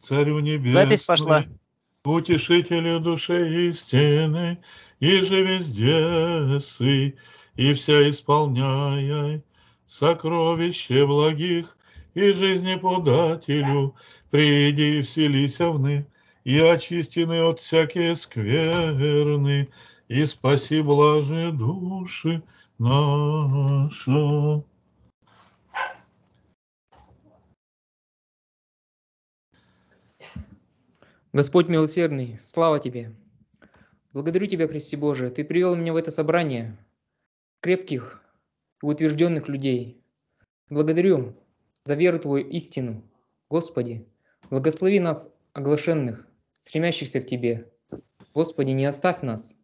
Царю Небесный, Запись пошла. Утешителю души истины, и же везде сы, и вся исполняй сокровище благих, и жизни подателю, приди и вселися вны, и очистины от всякие скверны, и спаси блаже души наша. Господь милосердный, слава Тебе! Благодарю Тебя, Христе Божие, Ты привел меня в это собрание крепких и утвержденных людей. Благодарю за веру Твою истину. Господи, благослови нас, оглашенных, стремящихся к Тебе. Господи, не оставь нас.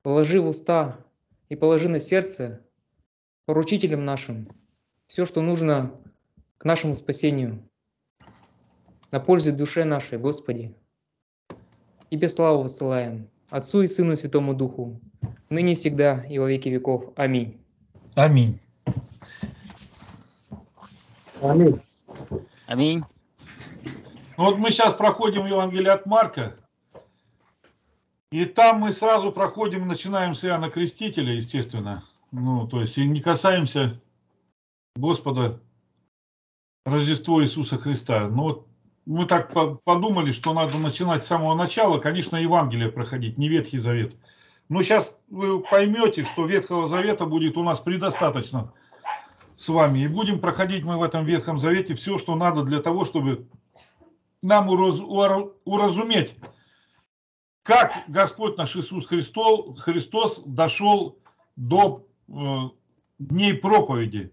Положи в уста и положи на сердце поручителям нашим все, что нужно к нашему спасению, на пользу душе нашей, Господи. Тебе славу высылаем, Отцу и Сыну и Святому Духу, ныне и всегда и во веки веков. Аминь. Аминь. Аминь. Аминь. Ну вот мы сейчас проходим Евангелие от Марка, и там мы сразу проходим, начинаем с Иоанна Крестителя, естественно. Ну, то есть и не касаемся Господа Рождества Иисуса Христа. Но вот мы так подумали, что надо начинать с самого начала, конечно, Евангелие проходить, не Ветхий Завет. Но сейчас вы поймете, что Ветхого Завета будет у нас предостаточно с вами. И будем проходить мы в этом Ветхом Завете все, что надо для того, чтобы нам ураз, уразуметь, как Господь наш Иисус Христос, Христос дошел до э, дней проповеди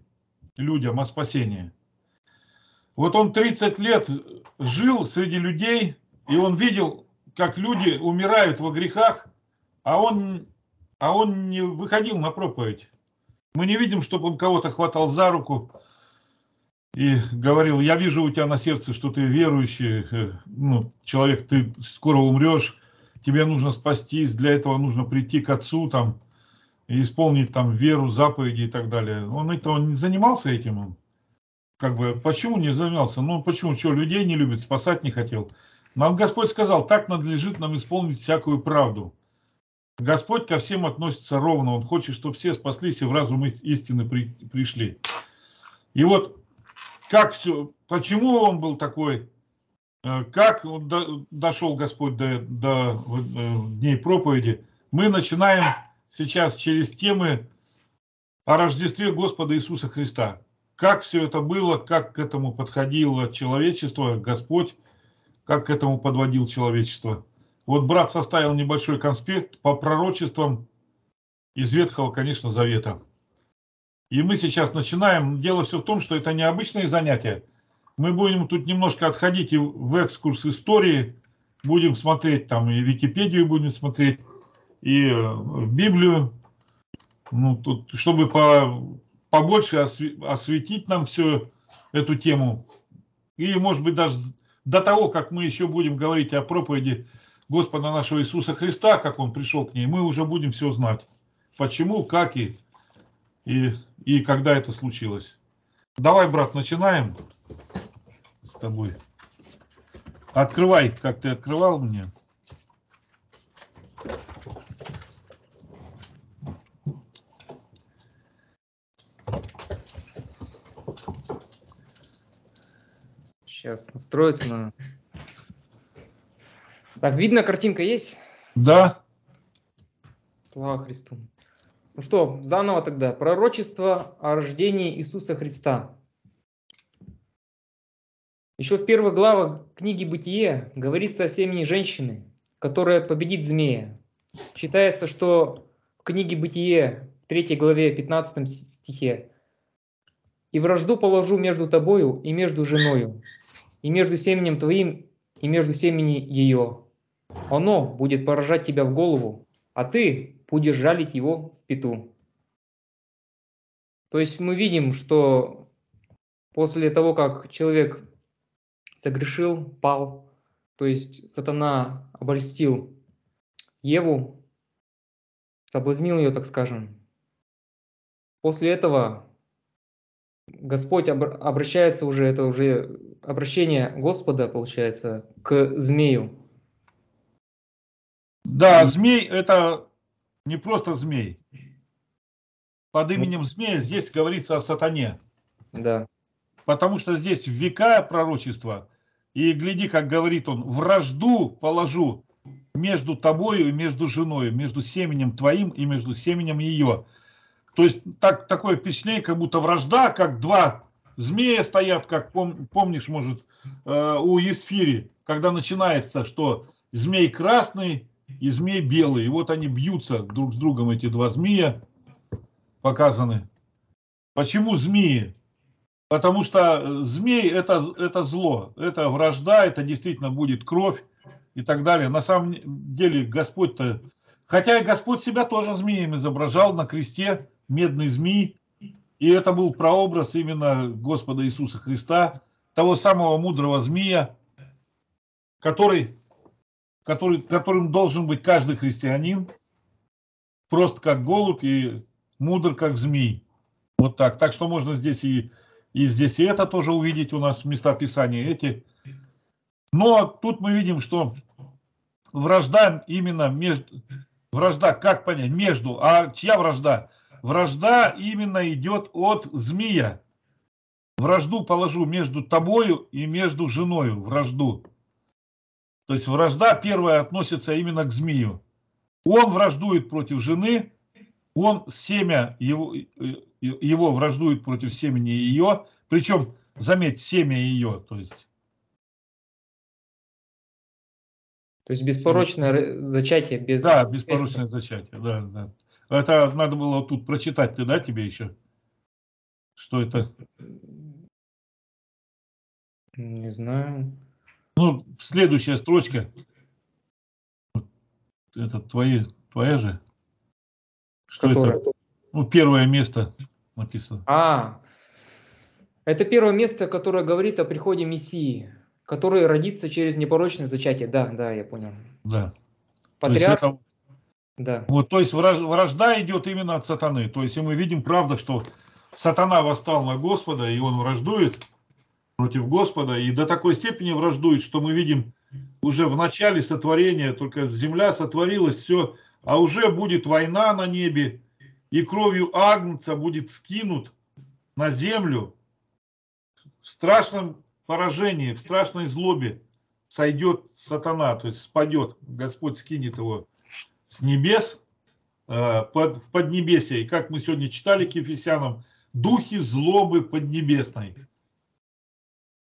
людям о спасении. Вот он 30 лет жил среди людей, и он видел, как люди умирают во грехах, а он, а он не выходил на проповедь. Мы не видим, чтобы он кого-то хватал за руку и говорил, я вижу у тебя на сердце, что ты верующий, э, ну, человек, ты скоро умрешь, тебе нужно спастись, для этого нужно прийти к Отцу там, и исполнить там веру, заповеди и так далее. Он этого не занимался этим как бы, почему не занялся? Ну, почему, что, людей не любит, спасать не хотел? Нам Господь сказал, так надлежит нам исполнить всякую правду. Господь ко всем относится ровно, Он хочет, чтобы все спаслись и в разум истины при, пришли. И вот, как все, почему Он был такой, э, как до, дошел Господь до, до э, дней проповеди, мы начинаем сейчас через темы о Рождестве Господа Иисуса Христа как все это было, как к этому подходило человечество, Господь, как к этому подводил человечество. Вот брат составил небольшой конспект по пророчествам из Ветхого, конечно, Завета. И мы сейчас начинаем. Дело все в том, что это необычные занятия. Мы будем тут немножко отходить и в экскурс истории, будем смотреть там и Википедию будем смотреть, и э, Библию, ну, тут, чтобы по побольше осветить нам всю эту тему. И, может быть, даже до того, как мы еще будем говорить о проповеди Господа нашего Иисуса Христа, как Он пришел к ней, мы уже будем все знать. Почему, как и, и, и когда это случилось. Давай, брат, начинаем с тобой. Открывай, как ты открывал мне. Сейчас настроиться на... Так, видно, картинка есть? Да. Слава Христу. Ну что, заново тогда. Пророчество о рождении Иисуса Христа. Еще в первых главах книги «Бытие» говорится о семени женщины, которая победит змея. Считается, что в книге «Бытие» в 3 главе 15 стихе «И вражду положу между тобою и между женою, и между семенем твоим, и между семени ее. Оно будет поражать тебя в голову, а ты будешь жалить его в пету. То есть мы видим, что после того, как человек согрешил, пал, то есть сатана обольстил Еву, соблазнил ее, так скажем. После этого Господь обращается уже, это уже обращение Господа, получается, к змею. Да, змей это не просто змей. Под именем змея здесь говорится о сатане. Да. Потому что здесь века пророчества, и гляди, как говорит он, вражду положу между тобою и между женой, между семенем твоим и между семенем ее. То есть так, такое впечатление, как будто вражда, как два змея стоят, как пом, помнишь, может, э, у Есфири, когда начинается, что змей красный и змей белый. И вот они бьются друг с другом, эти два змея показаны. Почему змеи? Потому что змей это, это зло, это вражда, это действительно будет кровь и так далее. На самом деле Господь-то, хотя и Господь себя тоже змеем изображал на кресте, медный змей, и это был прообраз именно Господа Иисуса Христа, того самого мудрого змея, который, который, которым должен быть каждый христианин, просто как голубь и мудр как змей. Вот так. Так что можно здесь и, и здесь и это тоже увидеть у нас места Писания эти. Но тут мы видим, что вражда именно между... Вражда, как понять? Между. А чья вражда? Вражда именно идет от змея. Вражду положу между тобою и между женою. Вражду. То есть вражда первая относится именно к змею. Он враждует против жены, он семя его, его враждует против семени ее, причем, заметь, семя ее, то есть. То есть беспорочное зачатие без... Да, беспорочное зачатие, да, да. Это надо было тут прочитать, ты, да, тебе еще? Что это? Не знаю. Ну, следующая строчка. Это твои, твоя же? Что Которая? это? Ну, первое место написано. А, это первое место, которое говорит о приходе Мессии, который родится через непорочное зачатие. Да, да, я понял. Да. Патриарх, да. Вот, то есть вражда идет именно от сатаны. То есть и мы видим, правда, что сатана восстал на Господа, и он враждует против Господа, и до такой степени враждует, что мы видим уже в начале сотворения, только земля сотворилась, все, а уже будет война на небе, и кровью Агнца будет скинут на землю в страшном поражении, в страшной злобе сойдет сатана, то есть спадет, Господь скинет его с небес э, под, в Поднебесье. И как мы сегодня читали к Ефесянам, духи злобы поднебесной.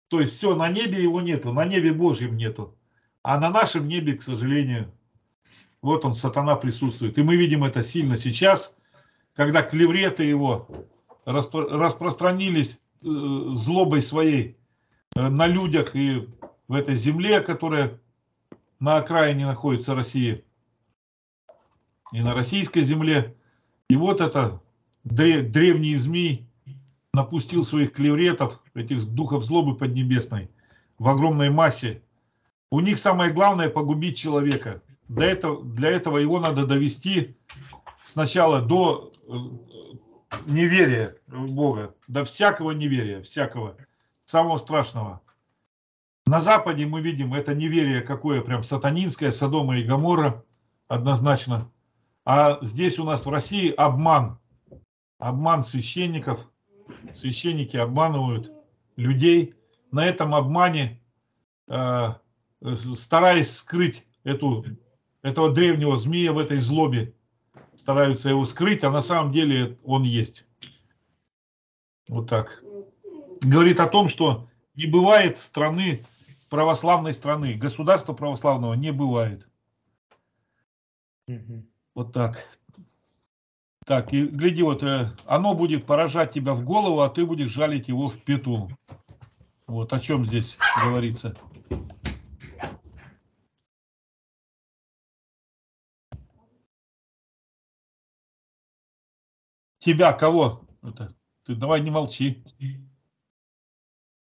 То есть все, на небе его нету, на небе Божьем нету. А на нашем небе, к сожалению, вот он, сатана присутствует. И мы видим это сильно сейчас, когда клевреты его распро распространились э, злобой своей э, на людях и в этой земле, которая на окраине находится России и на российской земле. И вот это древний змей напустил своих клевретов, этих духов злобы поднебесной, в огромной массе. У них самое главное погубить человека. Для этого, для этого его надо довести сначала до э, неверия в Бога, до всякого неверия, всякого, самого страшного. На Западе мы видим это неверие какое, прям сатанинское, Содома и Гамора, однозначно. А здесь у нас в России обман. Обман священников. Священники обманывают людей. На этом обмане, э, стараясь скрыть эту, этого древнего змея в этой злобе, стараются его скрыть, а на самом деле он есть. Вот так. Говорит о том, что не бывает страны, православной страны, государства православного не бывает. Вот так. Так, и гляди, вот э, оно будет поражать тебя в голову, а ты будешь жалить его в пету. Вот о чем здесь говорится. Тебя кого? Это, ты давай не молчи.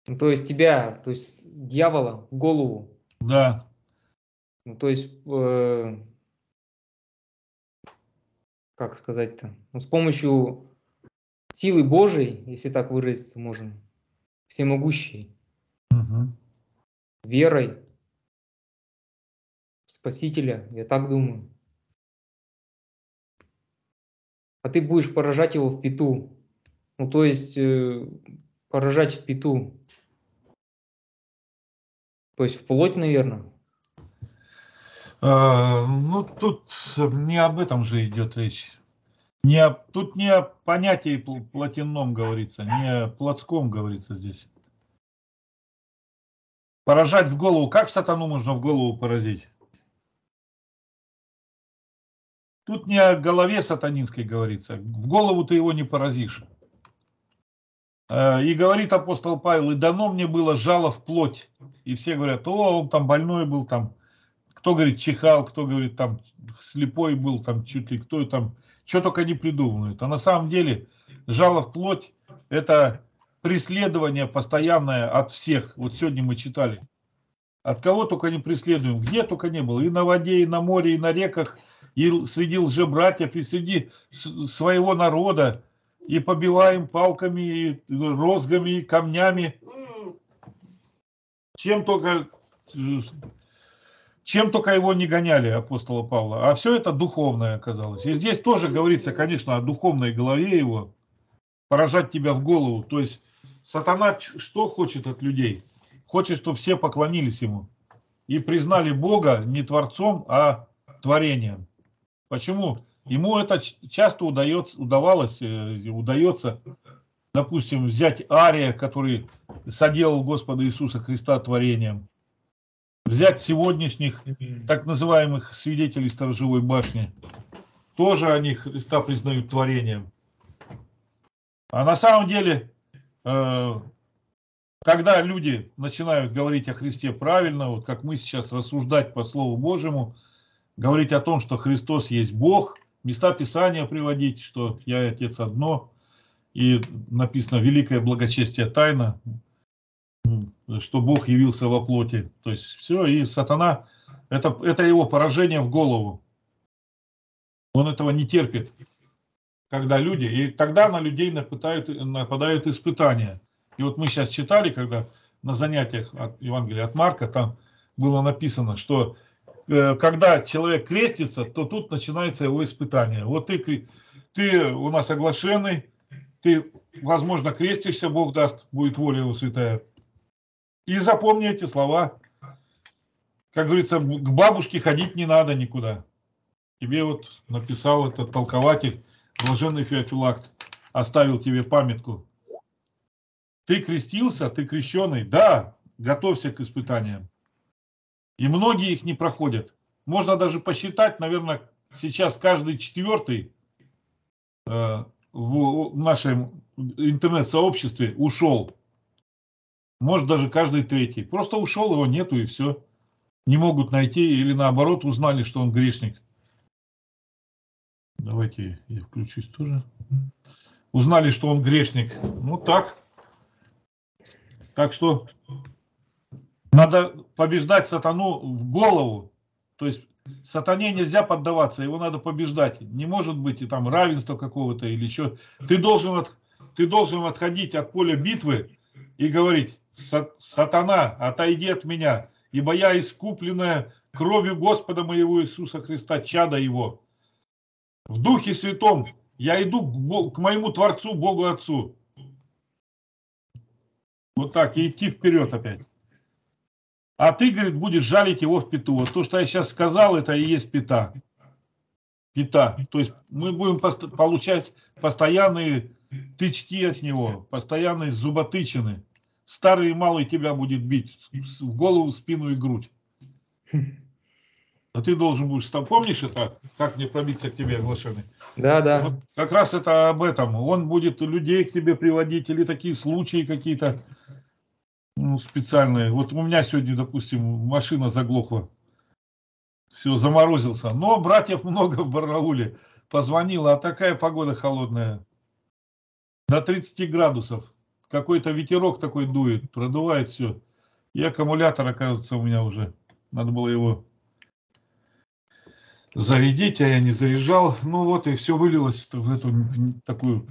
Ну, то есть тебя, то есть дьявола в голову. Да. Ну, то есть э, как сказать-то, ну, с помощью силы Божией, если так выразиться можно, всемогущей, угу. верой Спасителя, я так думаю. А ты будешь поражать его в пету. Ну, то есть, э, поражать в пету. То есть, в плоть, наверное. А, ну, тут не об этом же идет речь. Не о, тут не о понятии плотинном говорится, не о плотском говорится здесь. Поражать в голову. Как сатану можно в голову поразить? Тут не о голове сатанинской говорится. В голову ты его не поразишь. Э, и говорит апостол Павел, и дано мне было жало в плоть. И все говорят, о, он там больной был, там, кто говорит чихал, кто говорит там слепой был, там чуть ли кто там, что только не придумывают. А на самом деле жало в плоть – это преследование постоянное от всех. Вот сегодня мы читали. От кого только не преследуем, где только не было. И на воде, и на море, и на реках, и среди лжебратьев, и среди своего народа, и побиваем палками, и розгами, и камнями. Чем только, чем только его не гоняли, апостола Павла. А все это духовное оказалось. И здесь тоже говорится, конечно, о духовной голове его, поражать тебя в голову. То есть сатана что хочет от людей? Хочет, чтобы все поклонились ему и признали Бога не творцом, а творением. Почему? Ему это часто удается, удавалось, э, удается, допустим, взять Ария, который соделал Господа Иисуса Христа творением, взять сегодняшних так называемых свидетелей сторожевой башни, тоже они Христа признают творением. А на самом деле, э, когда люди начинают говорить о Христе правильно, вот как мы сейчас рассуждать по Слову Божьему, говорить о том, что Христос есть Бог, места Писания приводить, что я и Отец одно, и написано «Великое благочестие тайна», что Бог явился во плоти. То есть все, и сатана, это, это его поражение в голову. Он этого не терпит, когда люди, и тогда на людей нападают, нападают испытания. И вот мы сейчас читали, когда на занятиях от Евангелия от Марка, там было написано, что Э, когда человек крестится, то тут начинается его испытание. Вот ты, ты у нас оглашенный, ты, возможно, крестишься, Бог даст, будет воля его святая. И запомни эти слова. Как говорится, к бабушке ходить не надо никуда. Тебе вот написал этот толкователь, блаженный Феофилакт, оставил тебе памятку. Ты крестился, ты крещеный, да, готовься к испытаниям. И многие их не проходят. Можно даже посчитать, наверное, сейчас каждый четвертый э, в нашем интернет-сообществе ушел. Может, даже каждый третий. Просто ушел, его нету и все. Не могут найти или наоборот узнали, что он грешник. Давайте я включусь тоже. Узнали, что он грешник. Ну так. Так что надо побеждать сатану в голову. То есть сатане нельзя поддаваться, его надо побеждать. Не может быть и там равенства какого-то или еще. Ты должен, от, ты должен отходить от поля битвы и говорить, сатана, отойди от меня, ибо я искупленная кровью Господа моего Иисуса Христа, чада его. В Духе Святом я иду к, Богу, к моему Творцу, Богу Отцу. Вот так, и идти вперед опять. А ты, говорит, будешь жалить его в пету. Вот то, что я сейчас сказал, это и есть пята. Пята. То есть мы будем получать постоянные тычки от него, постоянные зуботычины. Старый и малый тебя будет бить в голову, спину и грудь. А ты должен будешь, там, помнишь это, как мне пробиться к тебе оглашенный? Да, да. Вот как раз это об этом. Он будет людей к тебе приводить или такие случаи какие-то ну, специальные. Вот у меня сегодня, допустим, машина заглохла. Все, заморозился. Но братьев много в Барнауле. Позвонила, а такая погода холодная. До 30 градусов. Какой-то ветерок такой дует, продувает все. И аккумулятор, оказывается, у меня уже. Надо было его зарядить, а я не заряжал. Ну вот и все вылилось в эту в такую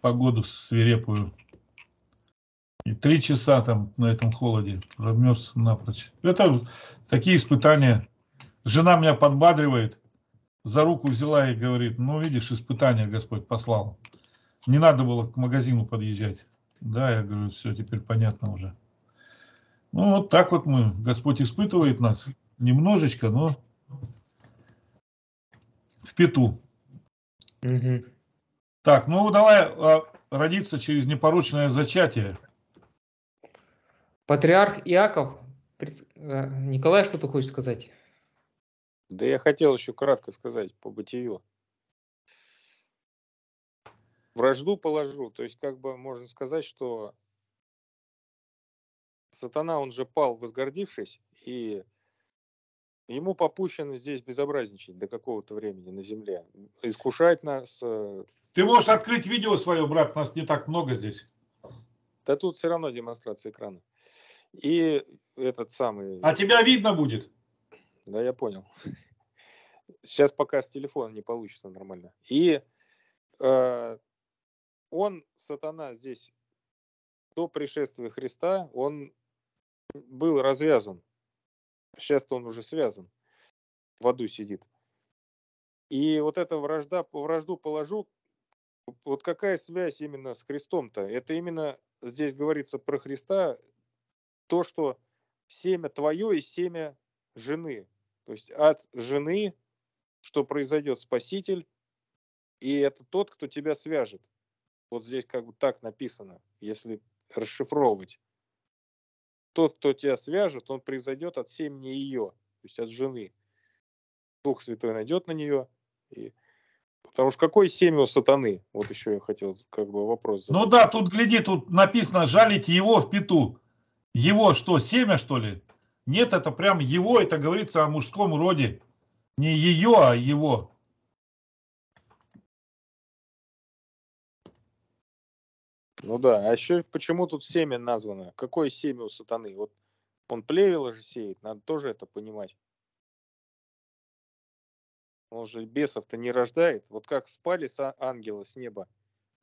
погоду свирепую. И три часа там на этом холоде промерз напрочь. Это такие испытания. Жена меня подбадривает, за руку взяла и говорит, ну видишь, испытания Господь послал. Не надо было к магазину подъезжать. Да, я говорю, все, теперь понятно уже. Ну, вот так вот мы, Господь испытывает нас. Немножечко, но в пету. Угу. Так, ну давай а, родиться через непорочное зачатие. Патриарх Иаков, э, Николай что-то хочет сказать? Да я хотел еще кратко сказать по бытию. Вражду положу, то есть как бы можно сказать, что сатана, он же пал, возгордившись, и ему попущено здесь безобразничать до какого-то времени на земле, искушать нас. Э, Ты можешь открыть видео свое, брат, нас не так много здесь. Да тут все равно демонстрация экрана. И этот самый... А тебя видно будет? Да, я понял. Сейчас пока с телефона не получится нормально. И э, он, сатана, здесь до пришествия Христа, он был развязан. Сейчас-то он уже связан. В аду сидит. И вот эта вражда, вражду положу, вот какая связь именно с Христом-то? Это именно здесь говорится про Христа, то, что семя твое и семя жены. То есть от жены, что произойдет Спаситель, и это тот, кто тебя свяжет. Вот здесь как бы так написано, если расшифровывать. Тот, кто тебя свяжет, он произойдет от семени ее, то есть от жены. Дух Святой найдет на нее. И... Потому что какое семя у сатаны? Вот еще я хотел как бы вопрос задать. Ну да, тут гляди, тут написано жалить его в пету. Его что, семя, что ли? Нет, это прям его, это говорится о мужском роде. Не ее, а его. Ну да, а еще почему тут семя названо? Какое семя у сатаны? Вот он плевело же сеет, надо тоже это понимать. Он же бесов-то не рождает. Вот как спали с ангелы с неба,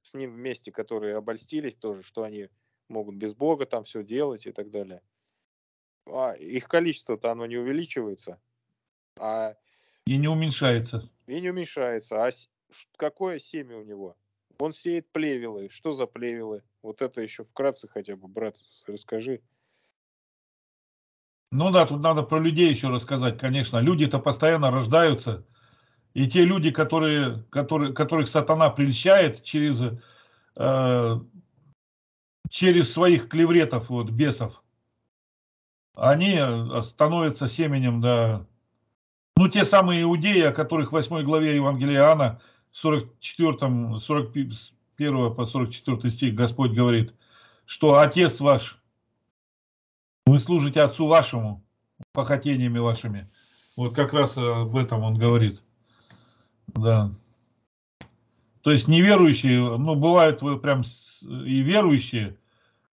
с ним вместе, которые обольстились тоже, что они могут без Бога там все делать и так далее. А их количество-то оно не увеличивается. А... И не уменьшается. И не уменьшается. А какое семя у него? Он сеет плевелы. Что за плевелы? Вот это еще вкратце хотя бы, брат, расскажи. Ну да, тут надо про людей еще рассказать, конечно. Люди-то постоянно рождаются. И те люди, которые, которые, которых сатана прельщает через э, через своих клевретов, вот, бесов, они э, становятся семенем, да, ну, те самые иудеи, о которых в 8 главе Евангелия Иоанна, 44, 41 по 44 стих Господь говорит, что Отец ваш, вы служите Отцу вашему, похотениями вашими. Вот как раз об этом он говорит. Да. То есть неверующие, ну, бывают прям и верующие,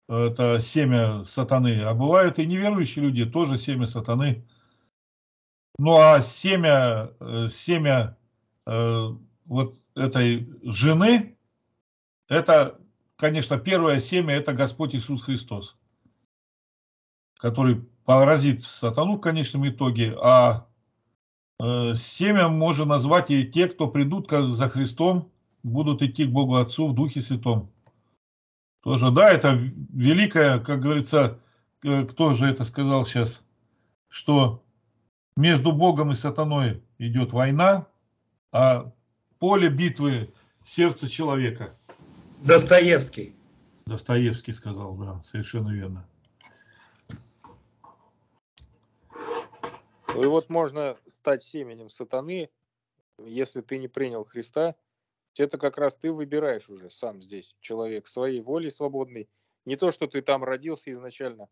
это семя сатаны, а бывают и неверующие люди, тоже семя сатаны. Ну, а семя, э, семя э, вот этой жены, это, конечно, первое семя, это Господь Иисус Христос, который поразит сатану в конечном итоге, а э, семя можно назвать и те, кто придут за Христом, будут идти к Богу Отцу в Духе Святом. Тоже, да, это великая, как говорится, э, кто же это сказал сейчас, что между Богом и сатаной идет война, а поле битвы – сердце человека. Достоевский. Достоевский сказал, да, совершенно верно. Ну и вот можно стать семенем сатаны, если ты не принял Христа – это как раз ты выбираешь уже сам здесь, человек своей волей свободный. Не то, что ты там родился изначально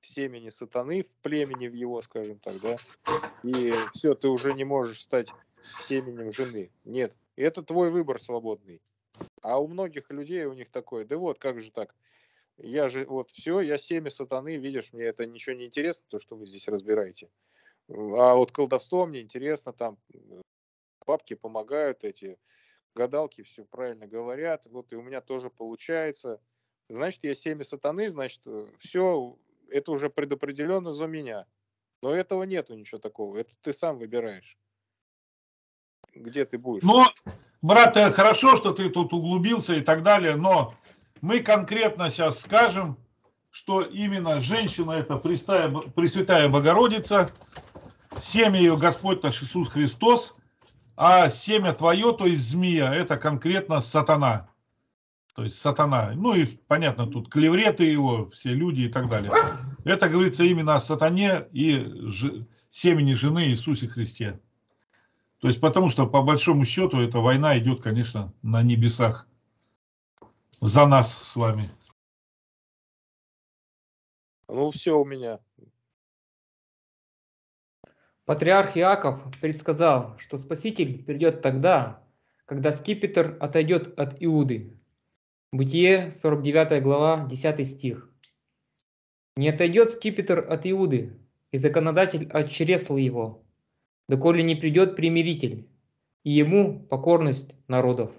в семени сатаны, в племени в его, скажем так, да, и все, ты уже не можешь стать семенем жены. Нет, это твой выбор свободный. А у многих людей у них такое, да вот, как же так? Я же, вот, все, я семя сатаны, видишь, мне это ничего не интересно, то, что вы здесь разбираете. А вот колдовство мне интересно, там, бабки помогают эти, гадалки все правильно говорят, вот и у меня тоже получается, значит, я семя сатаны, значит, все, это уже предопределенно за меня. Но этого нету ничего такого. Это ты сам выбираешь. Где ты будешь. Но, брат, хорошо, что ты тут углубился и так далее, но мы конкретно сейчас скажем, что именно женщина это Пресвятая, Пресвятая Богородица, семя ее Господь наш Иисус Христос, а семя твое, то есть змея, это конкретно сатана. То есть сатана. Ну и понятно, тут клевреты его, все люди и так далее. Это говорится именно о сатане и ж... семени жены Иисусе Христе. То есть потому что по большому счету эта война идет, конечно, на небесах за нас с вами. Ну все у меня. Патриарх Иаков предсказал, что Спаситель придет тогда, когда скипетр отойдет от Иуды. Бытие, 49 глава, 10 стих. Не отойдет скипетр от Иуды, и законодатель от чресла его, доколе не придет примиритель, и ему покорность народов.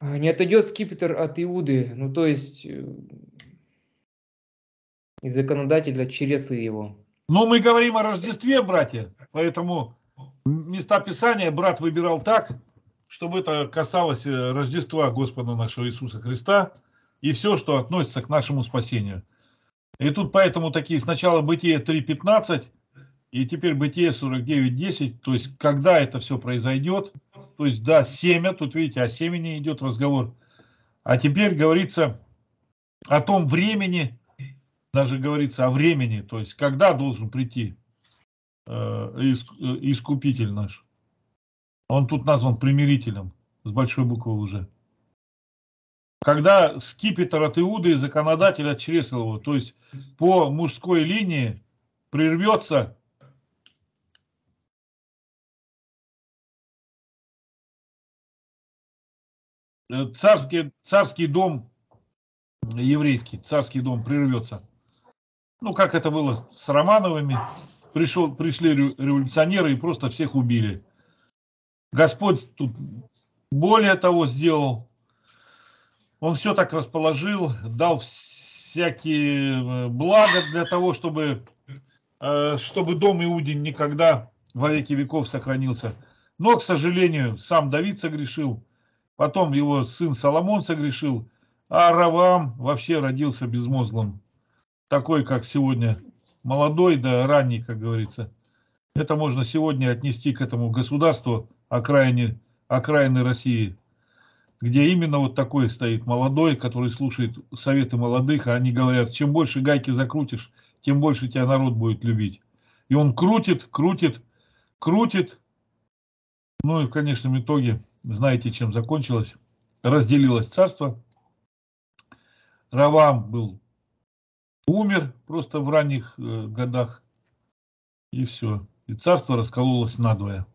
Не отойдет скипетр от Иуды, ну то есть э, и законодатель от его. Ну, мы говорим о Рождестве, братья, поэтому места Писания брат выбирал так, чтобы это касалось э, Рождества Господа нашего Иисуса Христа и все, что относится к нашему спасению. И тут поэтому такие сначала Бытие 3.15 и теперь Бытие 49.10, то есть когда это все произойдет, то есть да, семя, тут видите, о семени идет разговор. А теперь говорится о том времени, даже говорится о времени, то есть когда должен прийти э, э искупитель наш. Он тут назван примирителем с большой буквы уже. Когда скипетр от Иуды и законодатель от его, то есть по мужской линии прервется царский, царский дом еврейский, царский дом прервется. Ну, как это было с Романовыми. Пришел, пришли революционеры и просто всех убили. Господь тут более того сделал. Он все так расположил, дал всякие э, блага для того, чтобы, э, чтобы дом Иудин никогда во веки веков сохранился. Но, к сожалению, сам Давид согрешил, потом его сын Соломон согрешил, а Равам вообще родился безмозглым, такой, как сегодня, молодой да ранний, как говорится. Это можно сегодня отнести к этому государству, окраине, окраины России, где именно вот такой стоит молодой, который слушает советы молодых, а они говорят, чем больше гайки закрутишь, тем больше тебя народ будет любить. И он крутит, крутит, крутит. Ну и в конечном итоге, знаете, чем закончилось? Разделилось царство. Равам был умер просто в ранних э, годах. И все. И царство раскололось надвое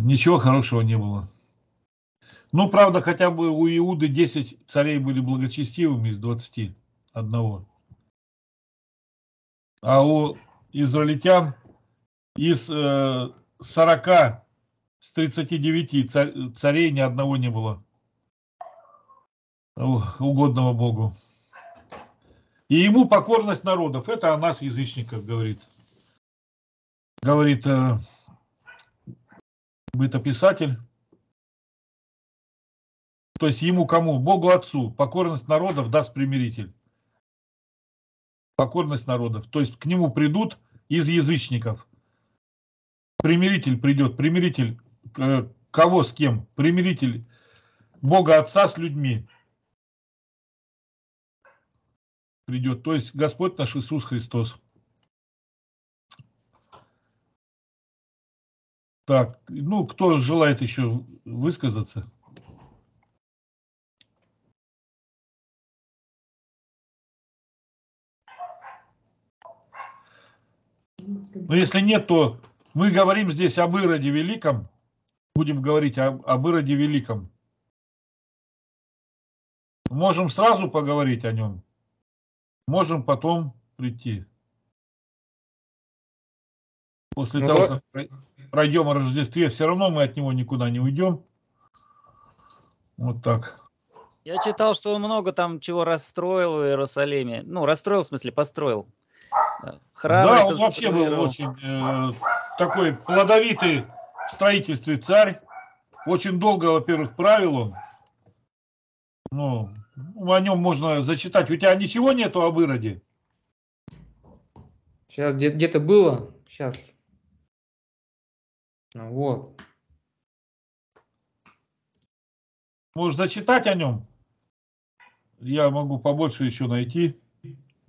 ничего хорошего не было. Ну, правда, хотя бы у Иуды 10 царей были благочестивыми из 21. А у израильтян из э, 40, с 39 царь, царей ни одного не было угодного Богу. И ему покорность народов. Это о нас, язычников, говорит. Говорит э, бытописатель. То есть ему кому? Богу Отцу. Покорность народов даст примиритель. Покорность народов. То есть к нему придут из язычников. Примиритель придет. Примиритель э, кого с кем? Примиритель Бога Отца с людьми. Придет. То есть Господь наш Иисус Христос. Так, ну, кто желает еще высказаться? Но если нет, то мы говорим здесь об Ироде Великом. Будем говорить об, об Ироде Великом. Можем сразу поговорить о нем. Можем потом прийти. После ну, того, как пройдем о Рождестве, все равно мы от него никуда не уйдем. Вот так. Я читал, что он много там чего расстроил в Иерусалиме. Ну, расстроил, в смысле, построил. Храм да, он вообще был очень э, такой плодовитый в строительстве царь. Очень долго, во-первых, правил он. Ну, о нем можно зачитать. У тебя ничего нету об Ироде? Сейчас где-то было. Сейчас. Ну, вот. Можешь зачитать о нем? Я могу побольше еще найти.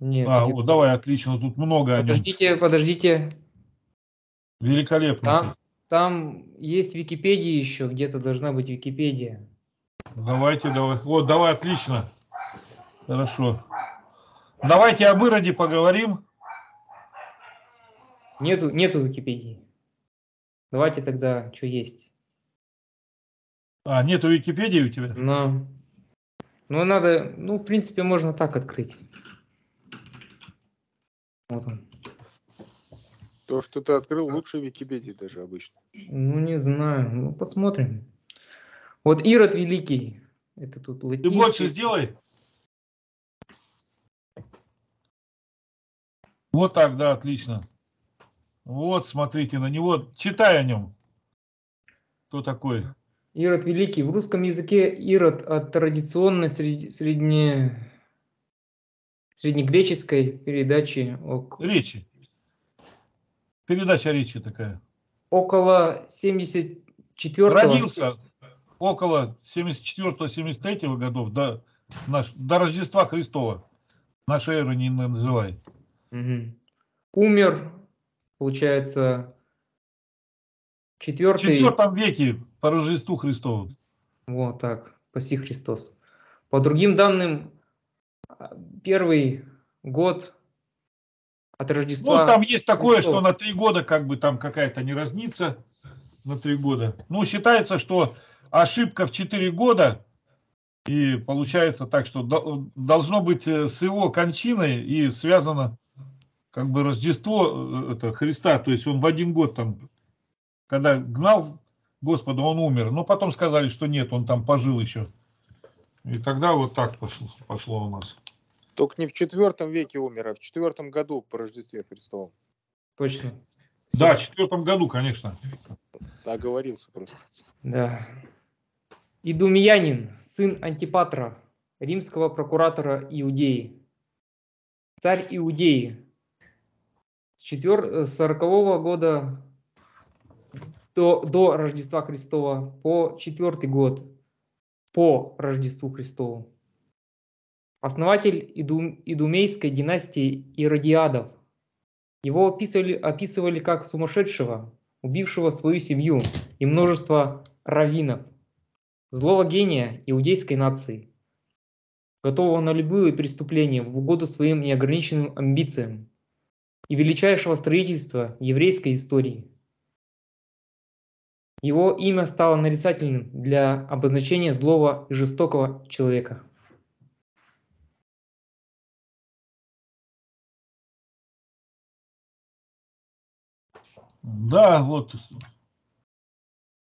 Нет. А, нет. вот, давай, отлично, тут много подождите, о нем. Подождите, Великолепно. Там, там есть Википедия еще, где-то должна быть Википедия. Давайте, давай. Вот, давай, отлично. Хорошо. Давайте об Ироде поговорим. Нету, нету Википедии. Давайте тогда, что есть. А, нету Википедии у тебя? Ну, ну надо, ну, в принципе, можно так открыть. Вот он. То, что ты открыл, лучше Википедии даже обычно. Ну, не знаю. Ну, посмотрим. Вот Ирод Великий. Это тут латинский. Ты больше сделай. Вот так, да, отлично. Вот, смотрите на него. Читай о нем. Кто такой? Ирод Великий. В русском языке Ирод от традиционной средне... среднегреческой передачи. Речи. Передача речи такая. Около 74 Родился около 74-73 годов до, наш, до Рождества Христова. Наша эра не называй. Угу. Умер, получается, четвертый... В четвертом веке по Рождеству Христову. Вот так, спаси Христос. По другим данным, первый год от Рождества. Ну, там есть такое, что на три года как бы там какая-то не разница. На три года. Ну, считается, что ошибка в четыре года, и получается так, что должно быть э, с его кончиной и связано как бы Рождество э, это, Христа, то есть он в один год там, когда гнал Господа, он умер, но потом сказали, что нет, он там пожил еще. И тогда вот так пошло, пошло у нас. Только не в четвертом веке умер, а в четвертом году по Рождестве Христовом. Точно. Да, в четвертом году, конечно. Оговорился просто. Да. Идумиянин, сын Антипатра, римского прокуратора Иудеи. Царь Иудеи. С 40 -го года до, до Рождества Христова по четвертый год по Рождеству Христову основатель Идум, Идумейской династии Иродиадов. Его описывали, описывали как сумасшедшего, убившего свою семью и множество раввинов, злого гения иудейской нации, готового на любые преступления в угоду своим неограниченным амбициям и величайшего строительства еврейской истории. Его имя стало нарицательным для обозначения злого и жестокого человека. Да, вот.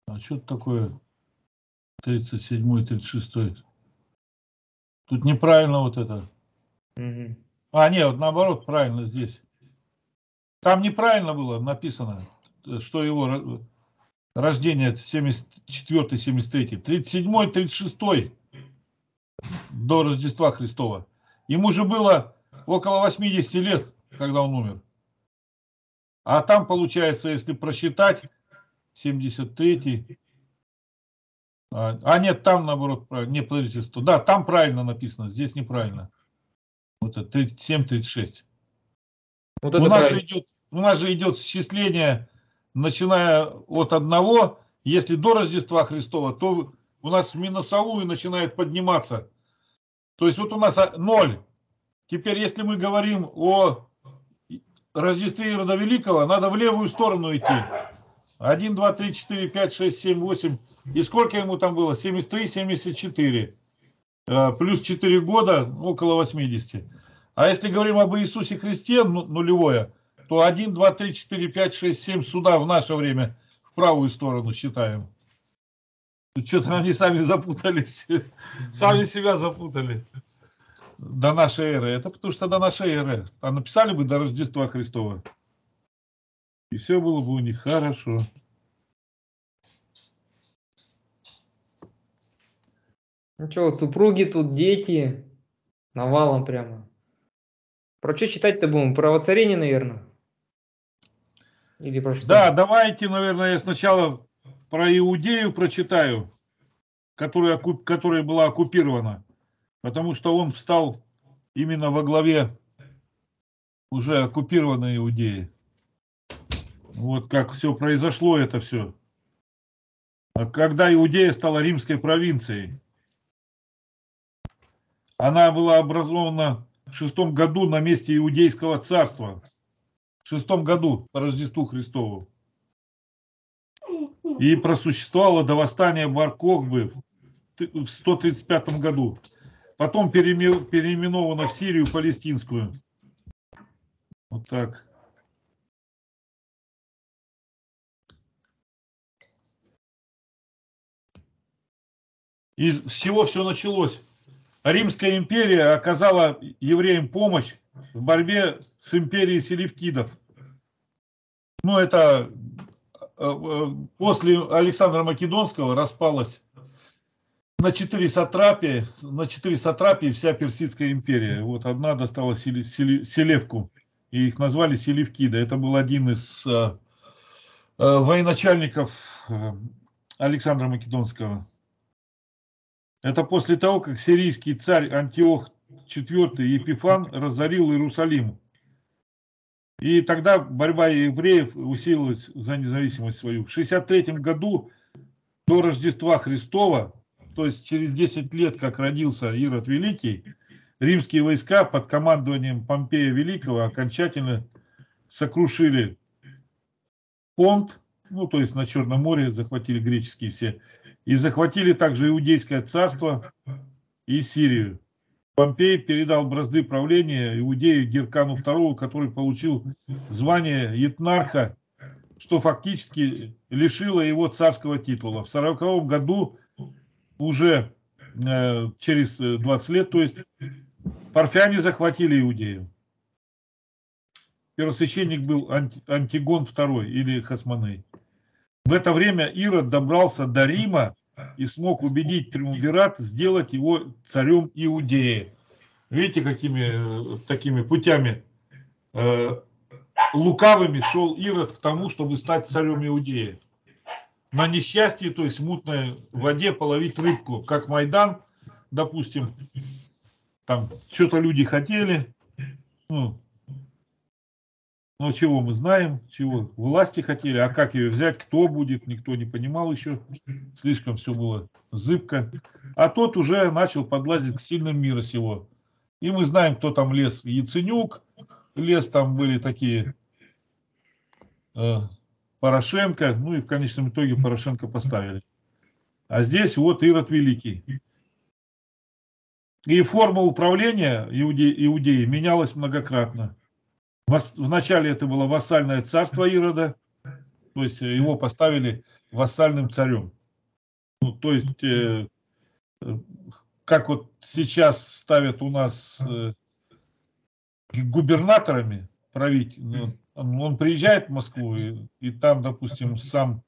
А что такое 37 36 Тут неправильно вот это. Угу. А, нет, вот наоборот, правильно здесь. Там неправильно было написано, что его рождение 74-73. 37-36 до Рождества Христова. Ему же было около 80 лет, когда он умер. А там получается, если просчитать, 73 а, а нет, там наоборот, не подождите, да, там правильно написано, здесь неправильно. Вот это 37-36. Вот у, нас же идет, у нас же идет счисление, начиная от одного, если до Рождества Христова, то у нас в минусовую начинает подниматься. То есть вот у нас 0. Теперь, если мы говорим о Рождестве Ирода Великого надо в левую сторону идти. 1, 2, 3, 4, 5, 6, 7, 8. И сколько ему там было? 73, 74. Э, плюс 4 года, около 80. А если говорим об Иисусе Христе, ну, нулевое, то 1, 2, 3, 4, 5, 6, 7 сюда в наше время в правую сторону считаем. Что-то они сами запутались. Сами себя запутали. До нашей эры. Это потому что до нашей эры. А написали бы до Рождества Христова. И все было бы у них хорошо. Ну что, вот супруги тут, дети, навалом прямо. Про что читать-то будем? Про воцарение, наверное? Или про что? Да, давайте, наверное, я сначала про Иудею прочитаю, которая, которая была оккупирована. Потому что он встал именно во главе уже оккупированной Иудеи. Вот как все произошло это все. А Когда Иудея стала римской провинцией. Она была образована в шестом году на месте Иудейского царства. В шестом году по Рождеству Христову. И просуществовала до восстания Бар-Кохбы в ты- в 135 году. Потом переименована в Сирию Палестинскую. Вот так. И с чего все началось? Римская империя оказала евреям помощь в борьбе с империей селевкидов. Ну, это э, э, после Александра Македонского распалась на четыре сатрапии, на четыре сатрапии вся Персидская империя. Вот одна достала Селе- Селе- Селевку, и их назвали Селевкиды. Это был один из э, э, военачальников э, Александра Македонского. Это после того, как сирийский царь Антиох IV Епифан разорил Иерусалим. И тогда борьба евреев усилилась за независимость свою. В 63 году до Рождества Христова, то есть через 10 лет, как родился Ирод Великий, римские войска под командованием Помпея Великого окончательно сокрушили Понт, ну то есть на Черном море захватили греческие все, и захватили также Иудейское царство и Сирию. Помпей передал бразды правления Иудею Геркану II, который получил звание етнарха, что фактически лишило его царского титула. В 40 году, уже э, через 20 лет, то есть, парфяне захватили Иудею. Первосвященник был Анти- Антигон II или Хасмоней. В это время Ирод добрался до Рима и смог убедить Триумвират сделать его царем Иудеи. Видите, какими э, такими путями э, лукавыми шел Ирод к тому, чтобы стать царем Иудеи. На несчастье, то есть в мутной воде половить рыбку, как Майдан, допустим, там что-то люди хотели, ну, но чего мы знаем, чего власти хотели, а как ее взять, кто будет, никто не понимал еще, слишком все было зыбко. А тот уже начал подлазить к сильным мира сего. И мы знаем, кто там лез. Яценюк, лез там были такие э, Порошенко, ну и в конечном итоге Порошенко поставили. А здесь вот Ирод Великий. И форма управления Иуде, Иудеи менялась многократно. Вначале это было вассальное царство Ирода, то есть э, его поставили вассальным царем. Ну, то есть, э, э, как вот сейчас ставят у нас э, губернаторами править, ну, он он приезжает в Москву, и, и там, допустим, сам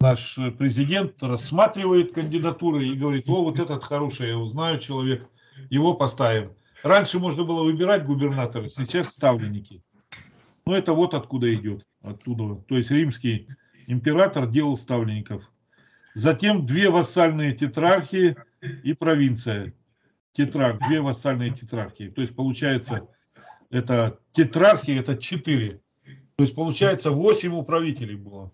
наш президент рассматривает кандидатуры и говорит, о, вот этот хороший, я его знаю человек, его поставим. Раньше можно было выбирать губернатора, сейчас ставленники. Ну, это вот откуда идет. Оттуда. То есть римский император делал ставленников. Затем две вассальные тетрархии и провинция. Тетрарх, две вассальные тетрархии. То есть получается, это тетрархии, это четыре. То есть получается восемь управителей было.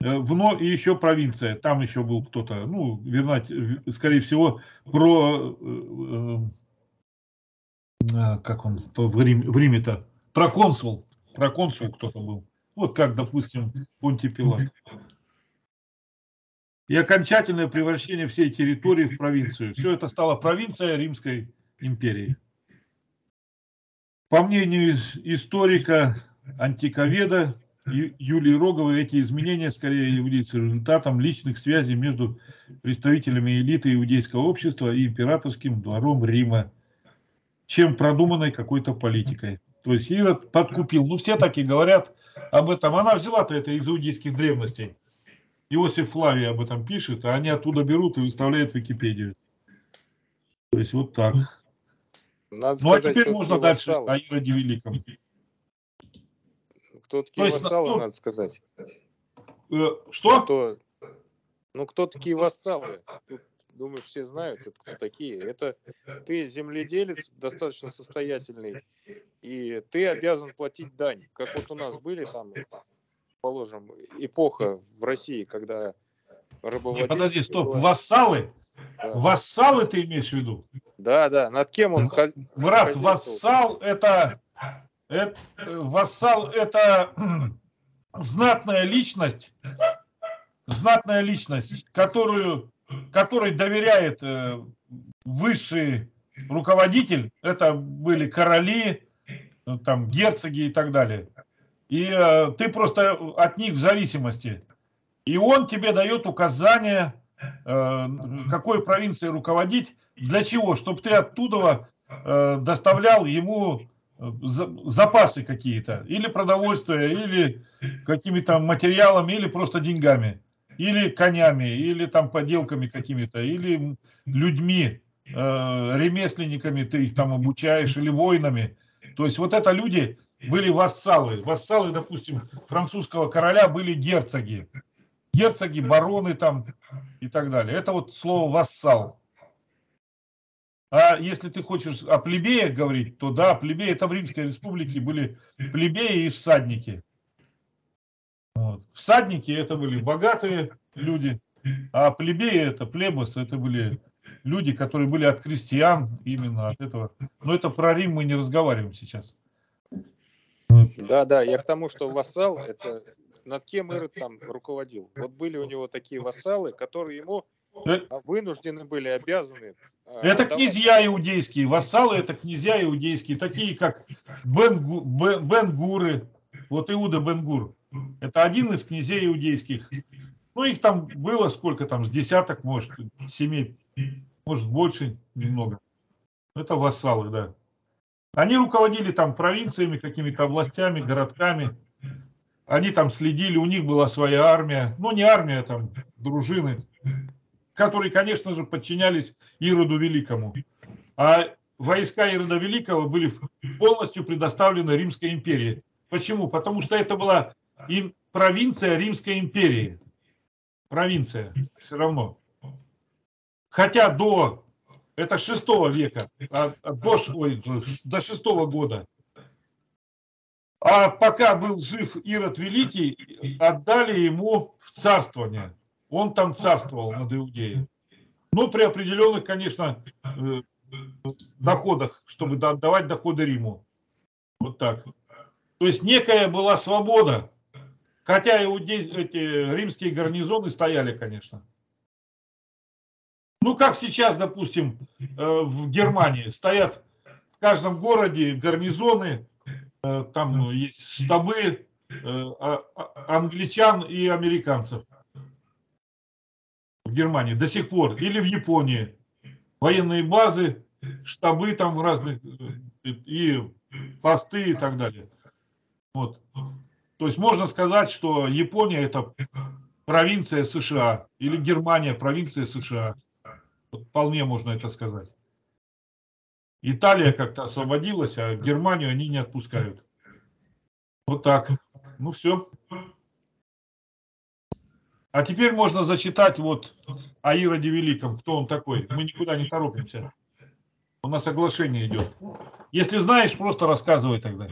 Э, вно- и еще провинция, там еще был кто-то, ну, вернать, скорее всего, про, э, э, а, как он в, Рим- в Риме-то, проконсул, проконсул кто-то был. Вот как, допустим, Понтий Пилат. И окончательное превращение всей территории в провинцию. Все это стало провинция Римской империи. По мнению ис- историка, антиковеда Юлии Роговой эти изменения скорее являются результатом личных связей между представителями элиты иудейского общества и императорским двором Рима, чем продуманной какой-то политикой. То есть Ирод подкупил. Ну, все так и говорят об этом. Она взяла-то это из иудейских древностей. Иосиф Флавий об этом пишет, а они оттуда берут и выставляют в Википедию. То есть вот так. Надо ну сказать, а теперь можно дальше вассалы. о Ироде Великом. Кто такие есть, вассалы, ну, надо сказать? Э, что? Кто, ну, кто такие вассалы? Тут, думаю, все знают, это кто такие. Это ты земледелец достаточно состоятельный, и ты обязан платить дань. Как вот у нас были там, положим, эпоха в России, когда рыбовладельцы... Подожди, стоп, было... вассалы? Вассалы ты имеешь в виду? Да, да. Над кем он Брат, вассал это, это вассал это знатная личность, знатная личность, которую, которой доверяет э, высший руководитель. Это были короли, там герцоги и так далее. И э, ты просто от них в зависимости. И он тебе дает указания Э, какой провинцией руководить, для чего? Чтобы ты оттуда э, доставлял ему э, запасы какие-то, или продовольствие, или какими-то материалами, или просто деньгами, или конями, или там поделками какими-то, или людьми, ремесленниками ты их там обучаешь, или воинами. То есть вот это люди были вассалы. Вассалы, допустим, французского короля были герцоги герцоги, бароны там и так далее. Это вот слово вассал. А если ты хочешь о плебеях говорить, то да, плебеи это в Римской республике были плебеи и всадники. Вот. Всадники это были богатые люди, а плебеи это плебос, это были люди, которые были от крестьян именно от этого. Но это про Рим мы не разговариваем сейчас. Да, да, я к тому, что вассал это над кем Ирод там руководил. Вот были у него такие вассалы, которые ему э, вынуждены были, обязаны. А, это отдавать. князья иудейские, вассалы это князья иудейские, такие как Бенгу, Бенгуры, вот Иуда Бенгур. Это один из князей иудейских. Ну, их там было сколько там, с десяток, может, семи, может, больше немного. Это вассалы, да. Они руководили там провинциями, какими-то областями, городками. Они там следили, у них была своя армия, ну не армия, там дружины, которые, конечно же, подчинялись Ироду Великому. А войска Ирода Великого были полностью предоставлены Римской империи. Почему? Потому что это была им провинция Римской империи. Провинция все равно. Хотя до, это 6 века, а, а до, ой, до 6 года а пока был жив Ирод Великий, отдали ему в царствование. Он там царствовал над Иудеей. Ну, при определенных, конечно, э, доходах, чтобы отдавать доходы Риму. Вот так. То есть некая была свобода. Хотя иудей, эти римские гарнизоны стояли, конечно. Ну, как сейчас, допустим, э, в Германии стоят в каждом городе гарнизоны, там ну, есть штабы э, а, а, англичан и американцев в Германии до сих пор, или в Японии. Военные базы, штабы там в разных, э, и посты и так далее. Вот. То есть можно сказать, что Япония это провинция США, или Германия провинция США. Вполне можно это сказать. Италия как-то освободилась, а Германию они не отпускают. Вот так. Ну все. А теперь можно зачитать вот о Ироде кто он такой. Мы никуда не торопимся. У нас оглашение идет. Если знаешь, просто рассказывай тогда.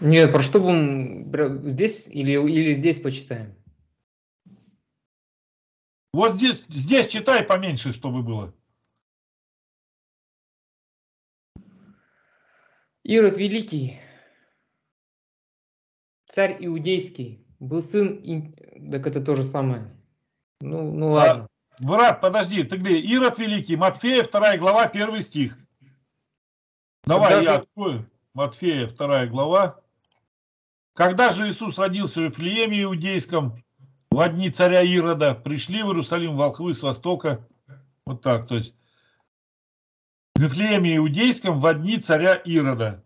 Нет, про что будем здесь или, или здесь почитаем? Вот здесь, здесь читай поменьше, чтобы было. Ирод Великий, царь иудейский, был сын, так это то же самое. Ну, ну ладно. А, брат, подожди, ты где? Ирод Великий, Матфея, 2 глава, 1 стих. Давай Когда я же- открою. Матфея, вторая глава. Когда же Иисус родился в Вифлееме Иудейском, в дни царя Ирода, пришли в Иерусалим волхвы с востока. Вот так, то есть в Вифлееме Иудейском в дни царя Ирода.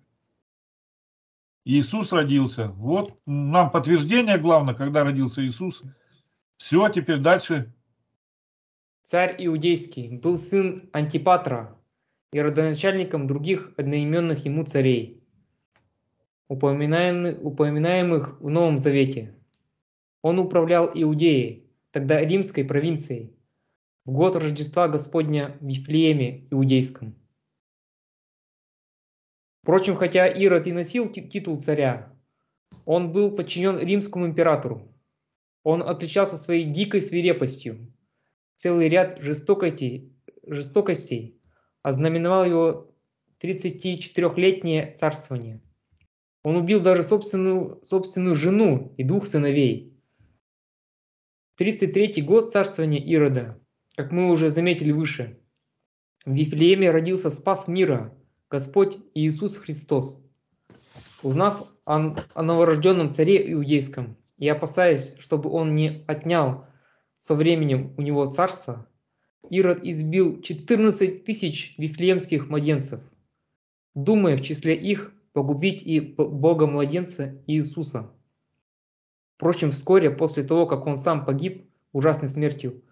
Иисус родился. Вот нам подтверждение главное, когда родился Иисус. Все, теперь дальше. Царь Иудейский был сын Антипатра и родоначальником других одноименных ему царей, упоминаемы- упоминаемых в Новом Завете. Он управлял Иудеей, тогда римской провинцией, в год Рождества Господня в Вифлееме Иудейском. Впрочем, хотя Ирод и носил ти- титул царя, он был подчинен римскому императору. Он отличался своей дикой свирепостью, целый ряд жестокостей, жестокостей ознаменовал его 34-летнее царствование. Он убил даже собственную, собственную жену и двух сыновей. 33 год царствования Ирода, как мы уже заметили выше. В Вифлееме родился Спас мира, Господь Иисус Христос. Узнав о, о новорожденном царе Иудейском и опасаясь, чтобы он не отнял со временем у него царство, Ирод избил 14 тысяч вифлеемских младенцев, думая в числе их погубить и Бога-младенца Иисуса. Впрочем, вскоре после того, как он сам погиб ужасной смертью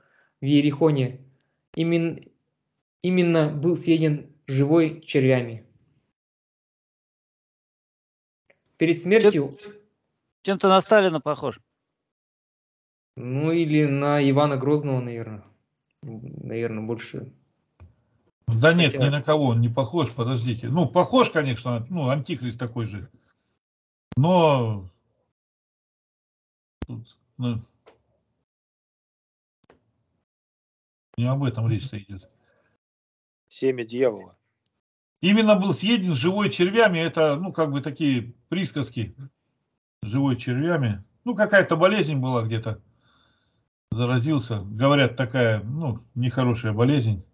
в Иерихоне, именно, именно был съеден живой червями. Перед смертью, Чем-то на Сталина похож. ну или на Ивана Грозного, наверное, наверное, больше Да нет, Хотя- ни на кого он не похож, подождите. Ну, похож, конечно, ну, антихрист такой же. Но... тут, ну, не об этом речь-то идет. Семя дьявола. Именно был съеден живой червями, это, ну, как бы такие присказки. Живой червями. Ну, какая-то болезнь была где-то. Заразился. Говорят, такая, ну, нехорошая болезнь.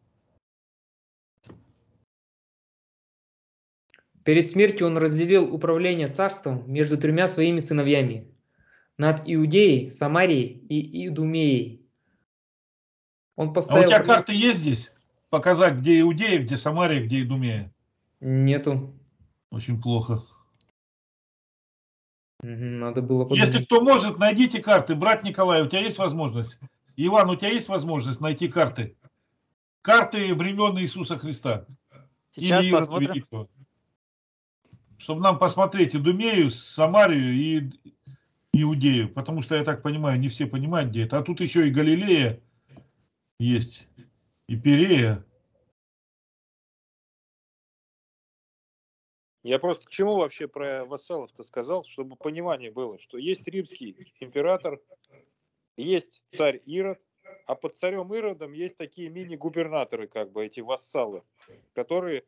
Перед смертью он разделил управление царством между тремя своими сыновьями над Иудеей, Самарией и Идумеей. Он А у поставил... тебя карты есть здесь? Показать, где Иудея, где Самария, где Идумея? Нету. Очень плохо. Надо было подумать. Если кто может, найдите карты. Брат Николай, у тебя есть возможность? Иван, у тебя есть возможность найти карты? Карты времен Иисуса Христа. Сейчас Или посмотрим. Великого. Чтобы нам посмотреть Идумею, Самарию и Иудею. Потому что, я так понимаю, не все понимают, где это. А тут еще и Галилея есть. И Перея. Я просто к чему вообще про вассалов-то сказал, чтобы понимание было, что есть римский император, есть царь Ирод, а под царем Иродом есть такие мини-губернаторы, как бы эти вассалы, которые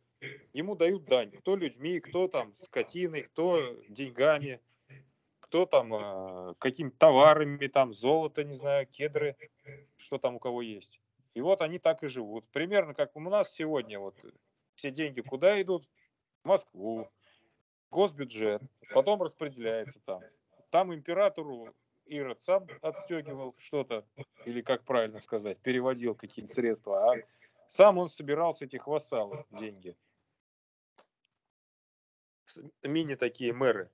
ему дают дань. Кто людьми, кто там скотиной, кто деньгами, кто там э, какими-то товарами, там золото, не знаю, кедры, что там у кого есть. И вот они так и живут. Примерно как у нас сегодня вот все деньги куда идут? В Москву, госбюджет, потом распределяется там. Там императору Ирод сам отстегивал что-то, или как правильно сказать, переводил какие-то средства, а сам он собирал с этих вассалов деньги. Мини такие мэры.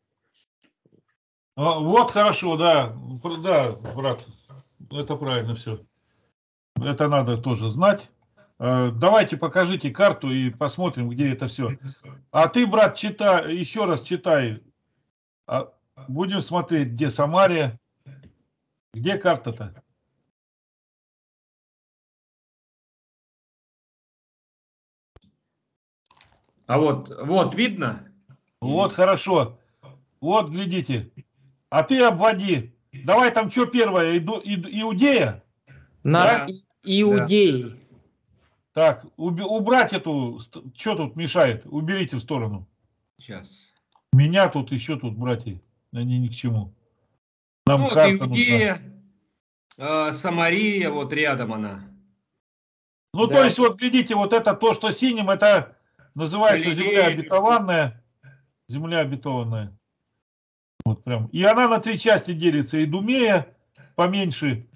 А, Вот хорошо, да. Да, брат. Это правильно все. Это надо тоже знать. Э, Давайте покажите карту и посмотрим, где это все. А ты, брат, читай, еще раз читай. А, Будем смотреть, где Самария. Где карта-то? А вот, вот, видно? Вот хорошо. Вот, глядите. А ты обводи. Давай там что первое? Иду- Иду- Иудея? На Да. И- Иудеи. Так, уби- убрать эту... Что тут мешает? Уберите в сторону. Сейчас. Меня тут, еще тут, братья. Они ни к чему. Нам Ну, карта нужна. Иудея, э, Самария, вот рядом она. Ну, Да. то есть, вот, глядите, вот это то, что синим, это называется Галилея, земля обетованная. Земля обетованная. Вот прям. И она на три части делится. Идумея поменьше,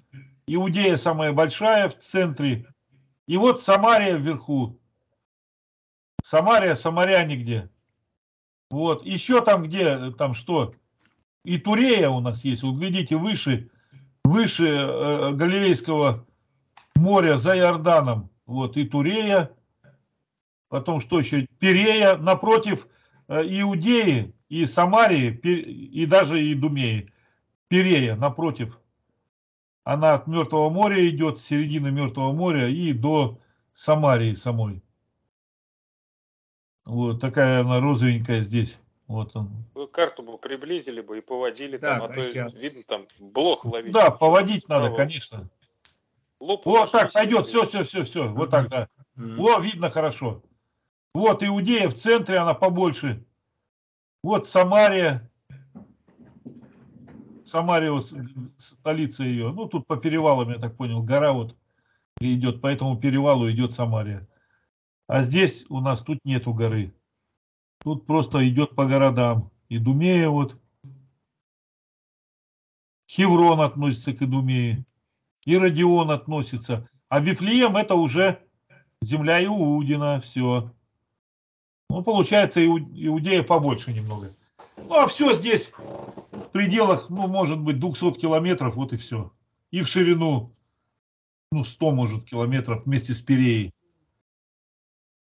Иудея самая большая в центре. И вот Самария вверху. Самария, Самаряне где. Вот. Еще там где, там что? И Турея у нас есть. Вот глядите, выше, выше э, Галилейского моря за Иорданом. Вот и Турея. Потом что еще? Перея напротив э, Иудеи и Самарии, и даже Идумеи. Перея напротив. Она от Мертвого моря идет, с середины Мертвого моря и до Самарии самой. Вот такая она розовенькая здесь. Вот он. Вы карту бы приблизили бы и поводили там, Так, а то щас. видно там блох ловить. Да, поводить надо, Справа. конечно. Лоб Вот так пойдет, и- все, все, все, все. Вот так, да. Мгм. О, видно хорошо. Вот Иудея в центре, она побольше. Вот Самария. Самария, вот, столица ее. Ну, тут по перевалам, я так понял, гора вот идет. По этому перевалу идет Самария. А здесь у нас тут нету горы. Тут просто идет по городам. Идумея вот. Хеврон относится к Идумее. И Родион относится. А Вифлеем это уже земля Иудина, все. Ну, получается, Иу- Иудея побольше немного. Ну, а все здесь в пределах, ну, может быть, 200 километров, вот и все. И в ширину, ну, 100, может, километров вместе с Переей.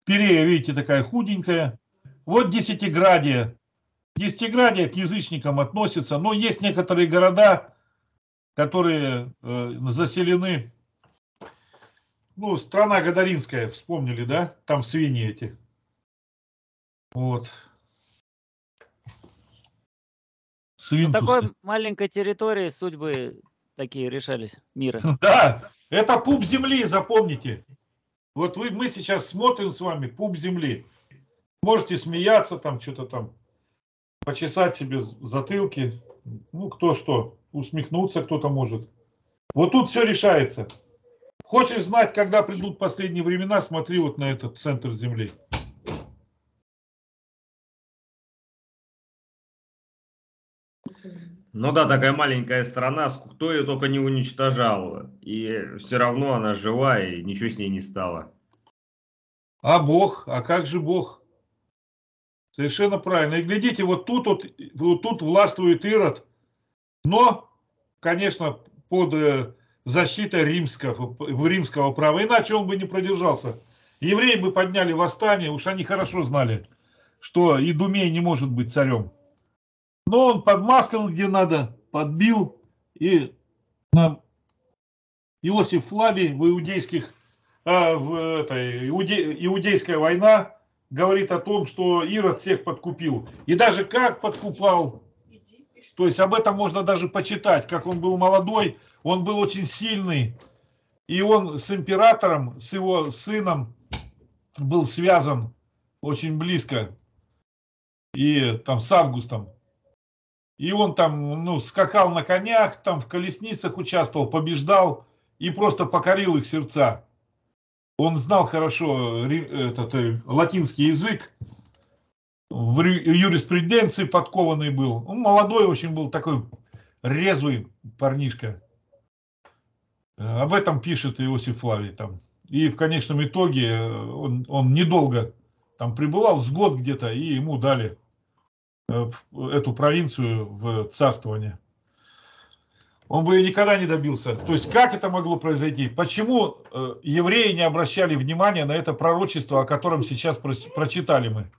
Перея, видите, такая худенькая. Вот Десятиградие. Десятиградие к язычникам относится, но есть некоторые города, которые э, заселены ну, страна Гадаринская, вспомнили, да? Там свиньи эти. Вот. На Свинтусы. такой маленькой территории судьбы такие решались мира. Да, это пуп земли, запомните. Вот вы, мы сейчас смотрим с вами пуп земли. Можете смеяться, там что-то там, почесать себе затылки. Ну, кто что, усмехнуться кто-то может. Вот тут все решается. Хочешь знать, когда придут последние времена, смотри вот на этот центр земли. Ну да, такая маленькая страна, кто ее только не уничтожал. И все равно она жива, и ничего с ней не стало. А Бог? А как же Бог? Совершенно правильно. И глядите, вот тут, вот, вот тут властвует Ирод, но, конечно, под э, защитой римского, римского права. Иначе он бы не продержался. Евреи бы подняли восстание, уж они хорошо знали, что Идумей не может быть царем. Но он подмаслил где надо, подбил, и нам Иосиф Флавий в иудейских а, в этой иуде- иудейская война говорит о том, что Ирод всех подкупил. И даже как подкупал. То есть об этом можно даже почитать, как он был молодой, он был очень сильный. И он с императором, с его сыном был связан очень близко. И там с Августом. И он там, ну, скакал на конях, там в колесницах участвовал, побеждал и просто покорил их сердца. Он знал хорошо этот э, латинский язык, в юриспруденции подкованный был. Он молодой очень был, такой резвый парнишка. Э, Об этом пишет Иосиф Флавий там. И в конечном итоге э, он, он недолго там пребывал, с год где-то, и ему дали эту провинцию в царствование. Он бы и никогда не добился. То есть как это могло произойти? Почему э, евреи не обращали внимания на это пророчество, о котором сейчас прочитали мы?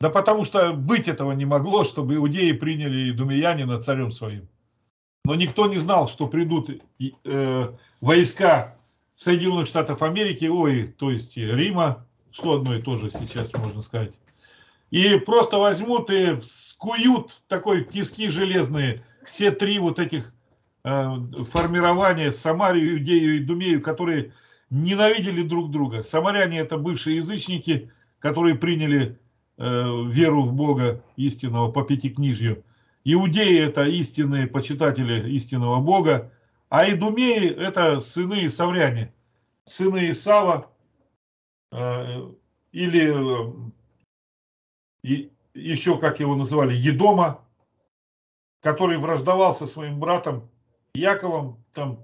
Да потому что быть этого не могло, чтобы иудеи приняли Думиянина царем своим. Но никто не знал, что придут э, войска Соединенных Штатов Америки, ой, то есть Рима, что одно и то же сейчас можно сказать. И просто возьмут и скуют такой тиски железные, все три вот этих э, формирования Самарию, Иудею и Думею, которые ненавидели друг друга. Самаряне это бывшие язычники, которые приняли э, веру в Бога истинного по пятикнижью. Иудеи это истинные почитатели истинного Бога, а Идумеи это сыны Савряне, сыны Исава, э, или э, и еще, как его называли, Едома, который враждовал со своим братом Яковом, там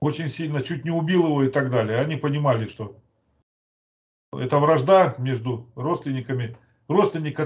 очень сильно чуть не убил его и так далее. Они понимали, что это вражда между родственниками, родственник,